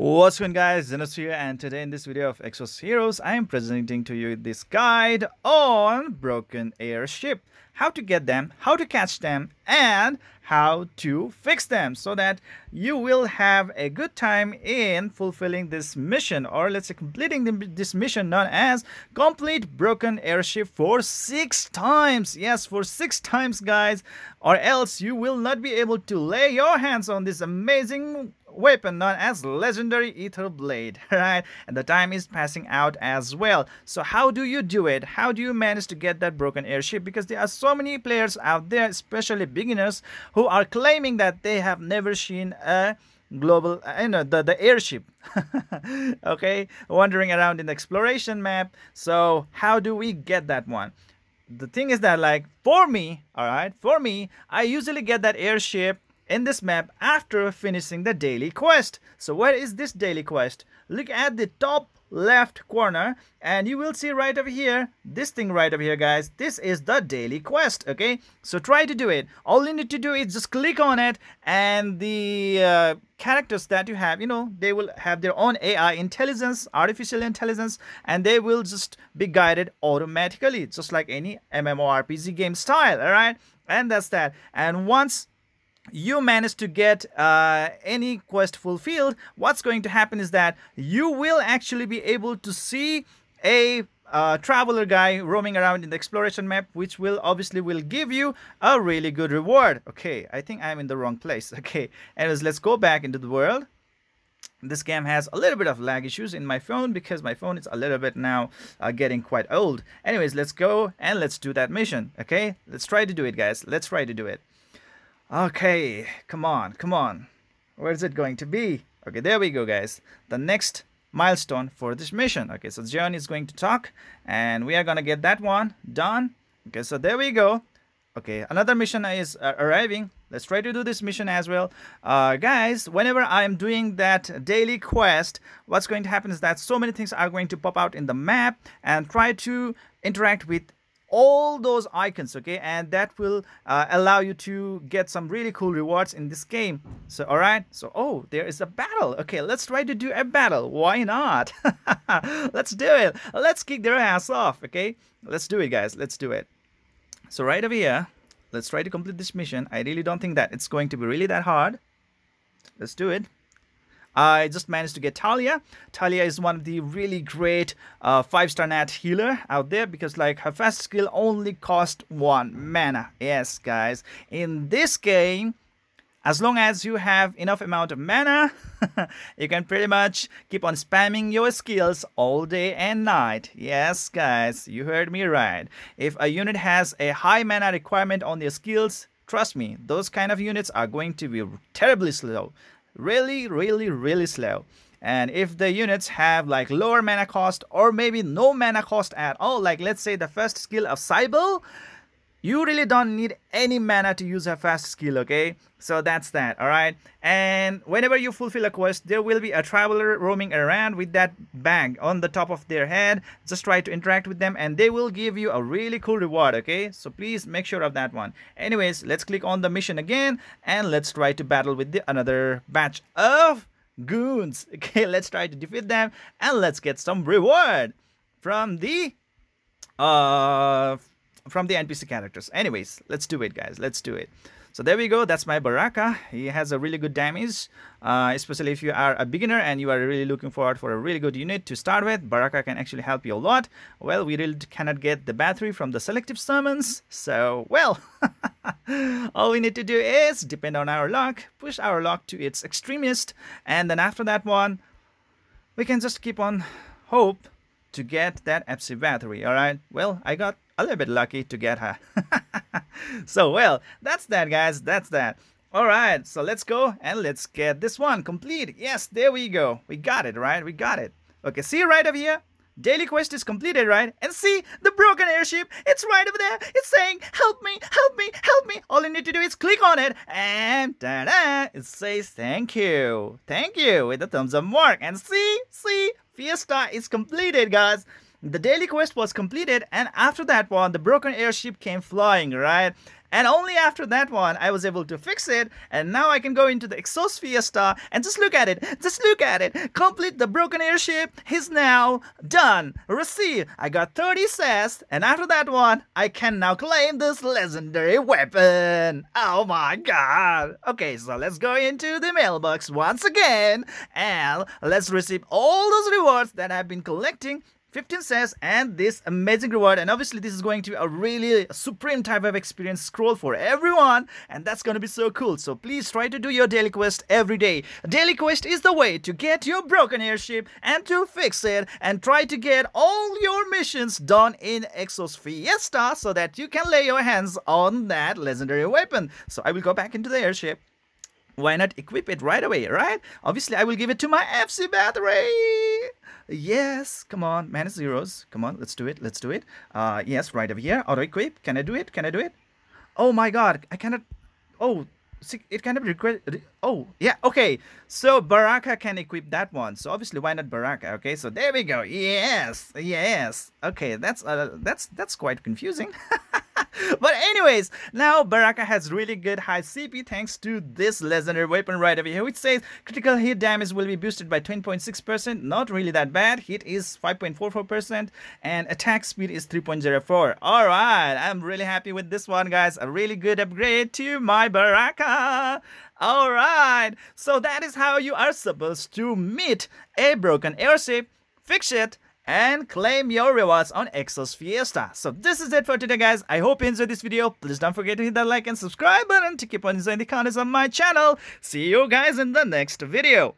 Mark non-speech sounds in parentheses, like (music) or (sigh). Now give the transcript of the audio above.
What's going guys, Zennosh here and today in this video of Exos Heroes, I am presenting to you this guide on Broken Airship. How to get them, how to catch them, and how to fix them so that you will have a good time in fulfilling this mission. Or let's say completing this mission known as complete broken airship for six times. Yes for six times guys. Or else you will not be able to lay your hands on this amazing weapon known as legendary ether blade (laughs) right? And the time is passing out as well. So how do you do it? How do you manage to get that broken airship? Because there are so many players out there especially beginners who are claiming that they have never seen a global uh, you know the, the airship (laughs) okay wandering around in the exploration map. So how do we get that one? The thing is that like for me all right for me i usually get that airship in this map after finishing the daily quest. So where is this daily quest? Look at the top left corner and you will see right over here this thing right over here guys. This is the daily quest okay? So try to do it. All you need to do is just click on it and the uh, characters that you have you know they will have their own AI intelligence artificial intelligence and they will just be guided automatically just like any MMORPG game style all right? And that's that. And once you manage to get uh, any quest fulfilled, what's going to happen is that you will actually be able to see a uh, traveler guy roaming around in the exploration map which will obviously will give you a really good reward. Okay i think i'm in the wrong place. (laughs) Okay anyways let's go back into the world. This game has a little bit of lag issues in my phone because my phone is a little bit now uh, getting quite old. Anyways let's go and let's do that mission. Okay let's try to do it guys. Let's try to do it Okay, come on, come on. Where is it going to be? Okay, there we go, guys. The next milestone for this mission. Okay, so John is going to talk, and we are gonna get that one done. Okay, so there we go. Okay, another mission is uh, arriving. Let's try to do this mission as well. Uh, guys, whenever I'm doing that daily quest, what's going to happen is that so many things are going to pop out in the map and try to interact with all those icons okay? And that will uh, allow you to get some really cool rewards in this game. So all right so oh there is a battle. Okay let's try to do a battle. Why not? (laughs) Let's do it. Let's kick their ass off okay? Let's do it guys. Let's do it. So right over here let's try to complete this mission. I really don't think that it's going to be really that hard. Let's do it I just managed to get Talia. Talia is one of the really great uh, 5-star nat healer out there because like her fast skill only cost 1 mana. Yes guys, in this game, as long as you have enough amount of mana, (laughs) you can pretty much keep on spamming your skills all day and night. Yes guys, you heard me right. If a unit has a high mana requirement on their skills, trust me, those kind of units are going to be terribly slow really, really, really slow. And if the units have like lower mana cost or maybe no mana cost at all, like let's say the first skill of Cybele, you really don't need any mana to use a fast skill okay? So that's that all right? And whenever you fulfill a quest there will be a traveler roaming around with that bag on the top of their head. Just try to interact with them and they will give you a really cool reward okay? So please make sure of that one. Anyways let's click on the mission again and let's try to battle with the another batch of goons. (laughs) Okay let's try to defeat them and let's get some reward from the uh from the NPC characters. Anyways, let's do it, guys. Let's do it. So there we go. That's my Baraka. He has a really good damage, uh, especially if you are a beginner and you are really looking forward for a really good unit to start with. Baraka can actually help you a lot. Well, we really cannot get the battery from the selective summons. So, well, (laughs) all we need to do is depend on our luck, push our luck to its extremist, and then after that one, we can just keep on hope to get that FC battery. Alright, well, I got a little bit lucky to get her. (laughs) so, well, that's that, guys. That's that. Alright, so let's go and let's get this one complete. Yes, there we go. We got it, right? We got it. Okay, see right over here? Daily quest is completed, right? And see, the broken airship, it's right over there. It's saying, help me, help me, help me. All you need to do is click on it and da-da, it says thank you. Thank you with the thumbs up mark. And see, see, Festa is completed, guys. The daily quest was completed and after that one, the broken airship came flying, right? and only after that one I was able to fix it and now I can go into the Exos Festa and just look at it just look at it. Complete the broken airship is now done. Receive. I got 30 cents and after that one I can now claim this legendary weapon. Oh my god. Okay so let's go into the mailbox once again and let's receive all those rewards that I've been collecting 15 cents and this amazing reward. And obviously this is going to be a really supreme type of experience. Scroll for everyone and that's going to be so cool. So please try to do your daily quest every day. Daily quest is the way to get your broken airship and to fix it and try to get all your missions done in Exos Festa so that you can lay your hands on that legendary weapon. So i will go back into the airship. Why not equip it right away, right? Obviously, I will give it to my FC battery. Yes, come on, minus zeros. Come on, let's do it, let's do it. Uh, yes, right over here, auto equip. Can I do it? Can I do it? Oh my god, I cannot. Oh, it kind of request. Oh, yeah, okay. So Baraka can equip that one. So obviously, why not Baraka? Okay, so there we go. Yes, yes. Okay, that's uh, that's that's quite confusing. (laughs) (laughs) but anyways, now Baraka has really good high CP thanks to this legendary weapon right over here which says critical hit damage will be boosted by 10.6%. Not really that bad. Hit is 5.44% and attack speed is 3.04. Alright, I'm really happy with this one guys. A really good upgrade to my Baraka. Alright, so that is how you are supposed to meet a broken airship, fix it, and claim your rewards on Exos Festa. So this is it for today guys. I hope you enjoyed this video. Please don't forget to hit that like and subscribe button to keep on enjoying the contents on my channel. See you guys in the next video.